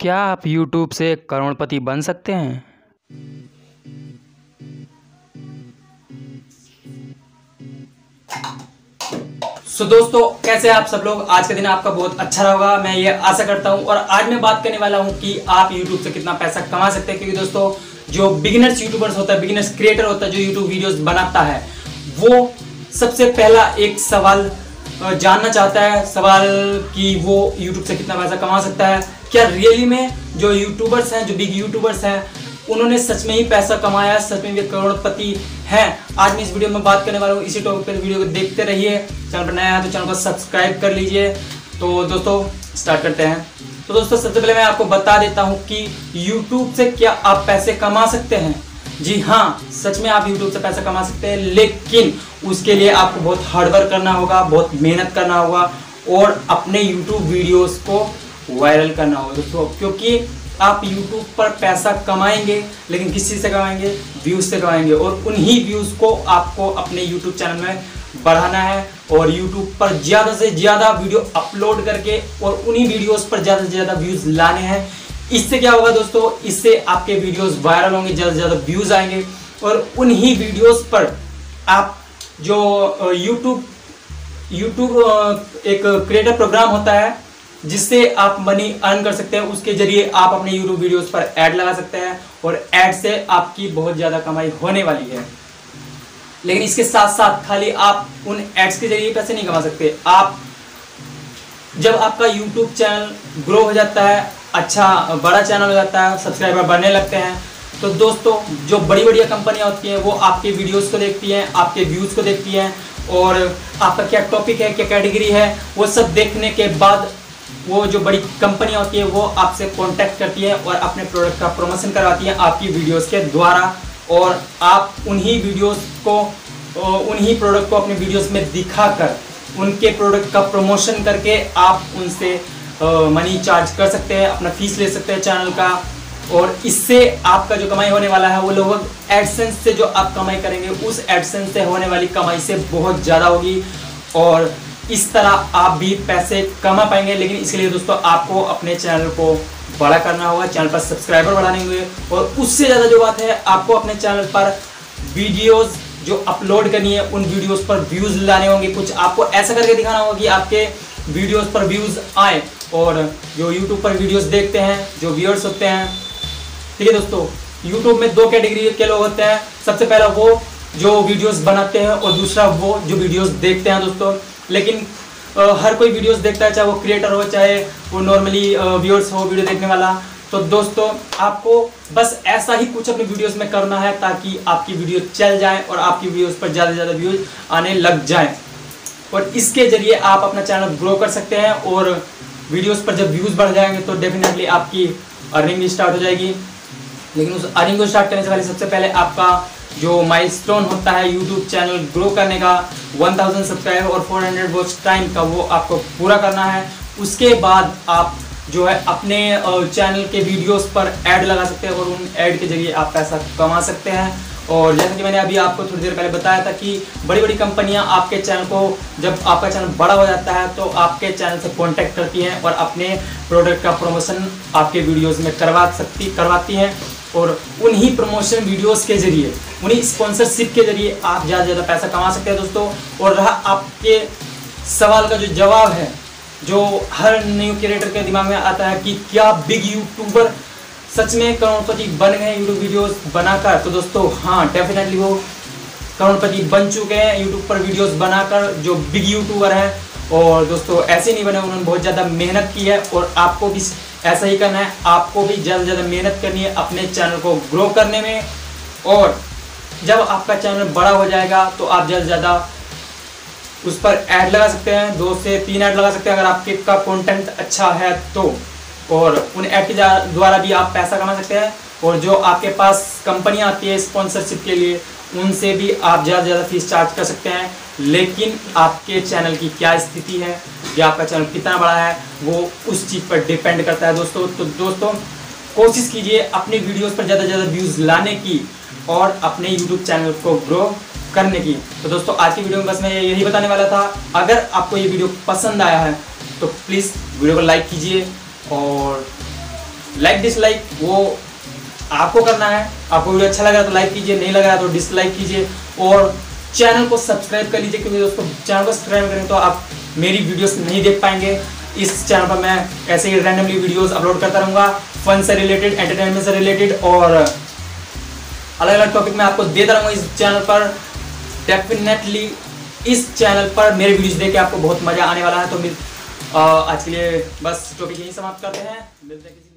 क्या आप YouTube से करोड़पति बन सकते हैं? सो so, दोस्तों कैसे आप सब लोग? आज का दिन आपका बहुत अच्छा रहा होगा मैं ये आशा करता हूँ और आज मैं बात करने वाला हूँ कि आप YouTube से कितना पैसा कमा सकते हैं। क्योंकि दोस्तों जो बिगिनर्स यूट्यूबर्स होता है बिगिनर्स क्रिएटर होता है जो यूट्यूब वीडियोस बनाता है वो सबसे पहला एक सवाल जानना चाहता है सवाल कि वो यूट्यूब से कितना पैसा कमा सकता है। क्या रियली में जो यूट्यूबर्स हैं, जो बिग यूट्यूबर्स हैं, उन्होंने सच में ही पैसा कमाया, सच में भी करोड़पति हैं। आज मैं इस वीडियो में बात करने वाला हूँ। इसी टॉपिक पर वीडियो को देखते रहिए। चैनल पर नया है तो चैनल को सब्सक्राइब कर लीजिए। तो दोस्तों स्टार्ट करते हैं। तो दोस्तों, सबसे पहले मैं आपको बता देता हूँ कि यूट्यूब से क्या आप पैसे कमा सकते हैं। जी हाँ सच में आप YouTube से पैसा कमा सकते हैं, लेकिन उसके लिए आपको बहुत हार्डवर्क करना होगा, बहुत मेहनत करना होगा, और अपने YouTube वीडियोस को वायरल करना होगा दोस्तों क्योंकि आप YouTube पर पैसा कमाएँगे, लेकिन किस चीज़ से कमाएँगे? व्यूज़ से कमाएँगे। और उन्हीं व्यूज़ को आपको अपने YouTube चैनल में बढ़ाना है और YouTube पर ज़्यादा से ज़्यादा वीडियो अपलोड करके और उन्हीं वीडियोस पर ज़्यादा से ज़्यादा व्यूज़ लाने हैं। इससे क्या होगा दोस्तों? इससे आपके वीडियोस वायरल होंगे, ज़्यादा से ज़्यादा व्यूज़ आएँगे। और उन्हीं वीडियोस पर आप जो यूट्यूब यूट्यूब एक क्रिएटर प्रोग्राम होता है जिससे आप मनी अर्न कर सकते हैं, उसके ज़रिए आप अपने यूट्यूब वीडियोस पर ऐड लगा सकते हैं और ऐड से आपकी बहुत ज़्यादा कमाई होने वाली है। लेकिन इसके साथ साथ खाली आप उन एड्स के ज़रिए पैसे नहीं कमा सकते। आप, जब आपका यूट्यूब चैनल ग्रो हो जाता है अच्छा बड़ा चैनल हो जाता है सब्सक्राइबर बढ़ने लगते हैं तो दोस्तों, जो बड़ी बड़ी कंपनियाँ होती हैं, वो आपके वीडियोस को देखती हैं, आपके व्यूज़ को देखती हैं और आपका क्या टॉपिक है, क्या कैटेगरी है, वो सब देखने के बाद वो जो बड़ी कंपनियाँ होती है, वो आपसे कांटेक्ट करती है और अपने प्रोडक्ट का प्रमोशन करवाती है आपकी वीडियोस के द्वारा। और आप उन्हीं वीडियोस को उन्हीं प्रोडक्ट को अपने वीडियोस में दिखाकर, उनके प्रोडक्ट का प्रमोशन करके आप उनसे मनी चार्ज कर सकते हैं, अपना फ़ीस ले सकते हैं चैनल का। और इससे आपका जो कमाई होने वाला है, वो लगभग एडसेंस से जो आप कमाई करेंगे, उस एडसेंस से होने वाली कमाई से बहुत ज़्यादा होगी। और इस तरह आप भी पैसे कमा पाएँगे। लेकिन इसके लिए दोस्तों, आपको अपने चैनल को बड़ा करना होगा। चैनल पर सब्सक्राइबर बढ़ाने होंगे और उससे ज़्यादा जो बात है, आपको अपने चैनल पर वीडियोज़ जो अपलोड करनी है, उन वीडियोज़ पर व्यूज़ लाने होंगे। कुछ आपको ऐसा करके दिखाना होगा कि आपके वीडियोज़ पर व्यूज़ आए। और जो यूट्यूब पर वीडियोस देखते हैं, जो व्यूअर्स होते हैं। ठीक है दोस्तों यूट्यूब में दो कैटेगरी के लोग होते हैं। सबसे पहला वो जो वीडियोस बनाते हैं और दूसरा वो जो वीडियोस देखते हैं दोस्तों। लेकिन आ, हर कोई वीडियोस देखता है चाहे वो क्रिएटर हो चाहे वो नॉर्मली व्यूअर्स हो वीडियो देखने वाला। तो दोस्तों आपको बस ऐसा ही कुछ अपने वीडियोस में करना है ताकि आपकी वीडियो चल जाए और आपकी वीडियोस पर ज़्यादा से ज़्यादा व्यूज़ आने लग जाए। और इसके ज़रिए आप अपना चैनल ग्रो कर सकते हैं और वीडियोस पर जब व्यूज़ बढ़ जाएँगे तो डेफिनेटली आपकी अर्निंग स्टार्ट हो जाएगी। लेकिन उस अर्निंग को स्टार्ट करने से पहले सबसे पहले आपका जो माइलस्टोन होता है यूट्यूब चैनल ग्रो करने का 1000 सब्सक्राइबर और 400 वॉच टाइम का वो आपको पूरा करना है। उसके बाद आप जो है अपने चैनल के वीडियोस पर ऐड लगा सकते हैं और उन ऐड के ज़रिए आप पैसा कमा सकते हैं। और जैसा कि मैंने अभी आपको थोड़ी देर पहले बताया था कि बड़ी बड़ी कंपनियाँ आपके चैनल को, जब आपका चैनल बड़ा हो जाता है तो आपके चैनल से कांटेक्ट करती हैं और अपने प्रोडक्ट का प्रमोशन आपके वीडियोस में करवा सकती, करवाती हैं। और उन्हीं प्रमोशन वीडियोस के ज़रिए उन्हीं स्पॉन्सरशिप के ज़रिए आप ज़्यादा ज़्यादा पैसा कमा सकते हैं दोस्तों। और रहा आपके सवाल का जो जवाब है, जो हर न्यू क्रिएटर के दिमाग में आता है कि क्या बिग यूट्यूबर सच में करोड़पति बन गए यूट्यूब वीडियोस बनाकर? तो दोस्तों हाँ डेफिनेटली वो करोड़पति बन चुके हैं यूट्यूब पर वीडियोस बनाकर जो बिग यूट्यूबर हैं। और दोस्तों, ऐसे नहीं बने, उन्होंने बहुत ज़्यादा मेहनत की है और आपको भी ऐसा ही करना है। आपको भी ज़्यादा से ज़्यादा मेहनत करनी है अपने चैनल को ग्रो करने में। और जब आपका चैनल बड़ा हो जाएगा तो आप ज़्यादा से ज़्यादा उस पर ऐड लगा सकते हैं, दो से तीन ऐड लगा सकते हैं, अगर आपके का कंटेंट अच्छा है तो। और उन ऐप के द्वारा भी आप पैसा कमा सकते हैं, और जो आपके पास कंपनी आती है स्पॉन्सरशिप के लिए, उनसे भी आप ज़्यादा से ज़्यादा फ़ीस चार्ज कर सकते हैं। लेकिन आपके चैनल की क्या स्थिति है, या आपका चैनल कितना बड़ा है, वो उस चीज़ पर डिपेंड करता है दोस्तों। तो दोस्तों, कोशिश कीजिए अपने वीडियोस पर ज़्यादा से ज़्यादा व्यूज़ लाने की। और अपने यूट्यूब चैनल को ग्रो करने की। तो दोस्तों, आज की वीडियो में बस मैं यही बताने वाला था, अगर आपको ये वीडियो पसंद आया है तो प्लीज़ वीडियो को लाइक कीजिए और लाइक डिसलाइक वो आपको करना है। आपको वीडियो अच्छा लगा तो लाइक कीजिए, नहीं लगा तो डिसलाइक कीजिए और चैनल को सब्सक्राइब कर लीजिए, क्योंकि दोस्तों चैनल को सब्सक्राइब करें तो आप मेरी वीडियोस नहीं देख पाएँगे। इस चैनल पर मैं ऐसे ही रैंडमली वीडियोस अपलोड करता रहूँगा फन से रिलेटेड एंटरटेनमेंट से रिलेटेड और अलग अलग टॉपिक में आपको देता रहूँगा इस चैनल पर। डेफिनेटली इस चैनल पर मेरे वीडियोज़ देख के आपको बहुत मज़ा आने वाला है। तो मिल आज के लिए बस टॉपिक यही समाप्त करते हैं। मिलते हैं